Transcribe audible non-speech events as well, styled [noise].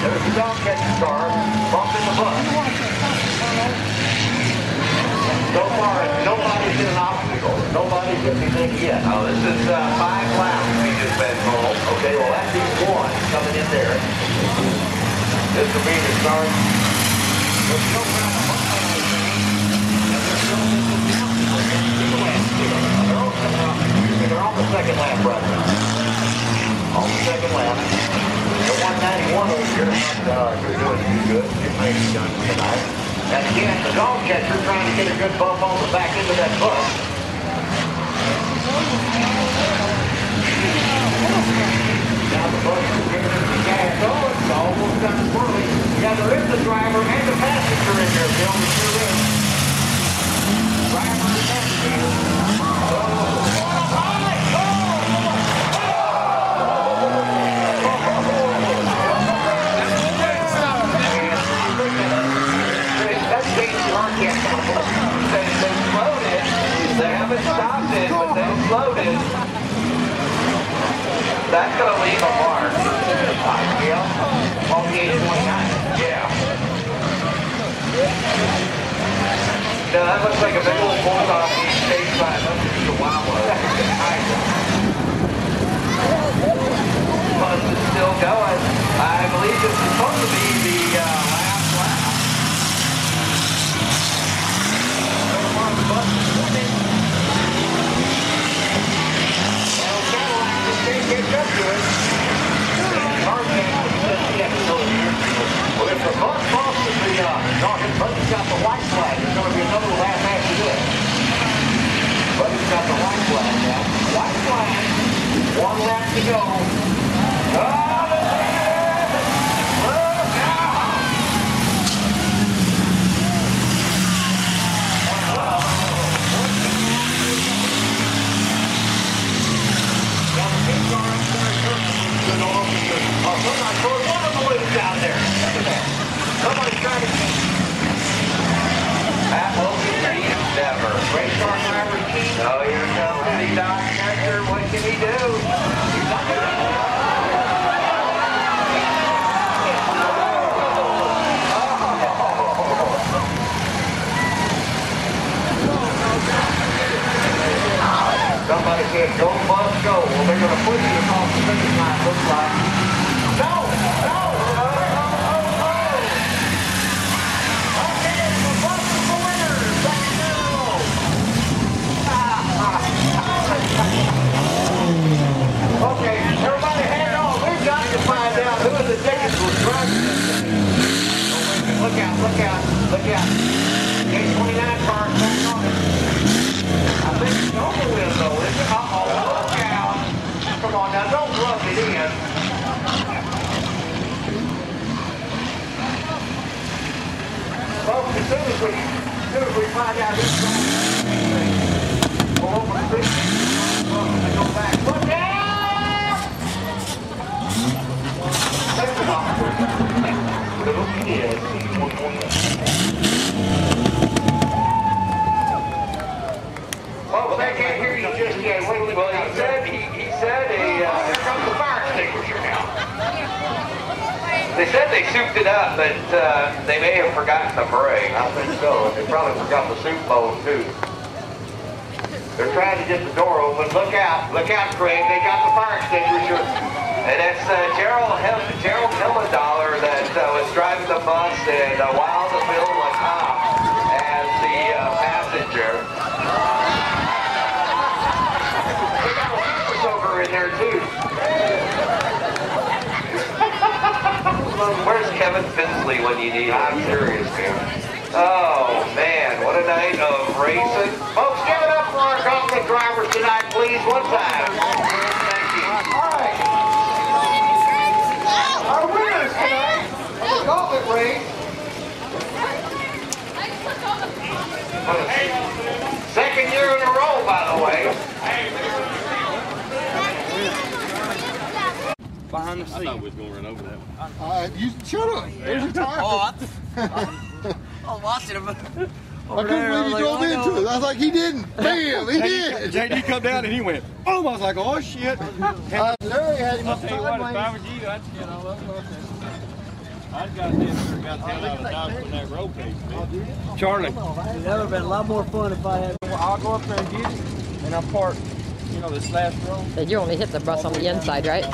There's a dog catching car, bumping the bus. So far, nobody's hit an obstacle. Nobody's hit anything yet. Oh, this is uh, five laps we just been told. Okay, well, that's be one coming in there. This will be the start. There's no problem. It be done tonight. And again, the dog catcher trying to get a good bump on the back end of that bus. Now the bus is giving it the gas. Oh, it's almost got swirly. Yeah, there is the driver and the passenger in there, Bill. There sure is. Driver and passenger. That's Arquette. They, haven't stopped it, but they it. That's going to leave a mark. Yeah. On the 829. Yeah. No, that looks like a old bulldog being chased by a bunch of chihuahuas. Bus is still going. I believe this is supposed to be the uh, last lap. Well, Cadillac just can't catch up to it. Arquette says he has to go here. Well, if the bus crosses the, uh, no, his buddy's got the white flag. There's going to be another lap after this. Buddy's got the white flag now. White flag. One lap to go. Oh, the leader! Look out! Somebody's trying to keep That will be never. race car driver keep. So here comes the dog catcher. What can he do? He's not gonna Somebody said, go bus go. Well, they're gonna push you across the finish line, looks like. No, no, no, no, no, no. Okay, the bus is the winner. Second in a row. Okay, everybody hang on. We've got to find out who the tickets was driving. Look out, look out, look out. 829 car, back on it. I think it's over with though, isn't it? Uh-oh, look out. Come on now, don't rub it in. Folks, as soon as we, as soon as we find out who's going, we'll open the big, and go back. Look out! Take it off. Little kid, one more Folks, they can't hear you just yet. Wait, wait, Well, he said he, he said a. Uh, Here comes the fire extinguisher now. They said they souped it up, but uh, they may have forgotten the brake. I think so. They probably forgot the soup bowl too. They're trying to get the door open. Look out. Look out, Craig. They got the fire extinguisher. And it's uh, Gerald Gerald Milledollar that uh, was driving the bus, and uh, Wild Bill LaCock as the uh, passenger. They got a super soaker in there too. Where's Kevin Finsley when you need I'm him? serious, man. Oh man, what a night of racing! Folks, give it up for our gauntlet drivers tonight, please. One time. Thank you. All right. Our winners tonight of the gauntlet race. Second year in a row, by the way. Behind the I thought we was gonna run over that one. Uh, you shut up. There's your tire. Oh, I, I was watching him. I couldn't believe you drove into it. I was like, he didn't. [laughs] Bam, he did. JD come down and he went, boom. I was like, oh shit. Uh, Larry had him I'll up tell you what, if I was you, I'd get all over. I'd got this or got ten out of the dog from that road case, man. Charlie. That would have been a lot more fun if I had. I'll go up there and get it. and I parked, you know, this last row. And you only hit the bus on the inside, right?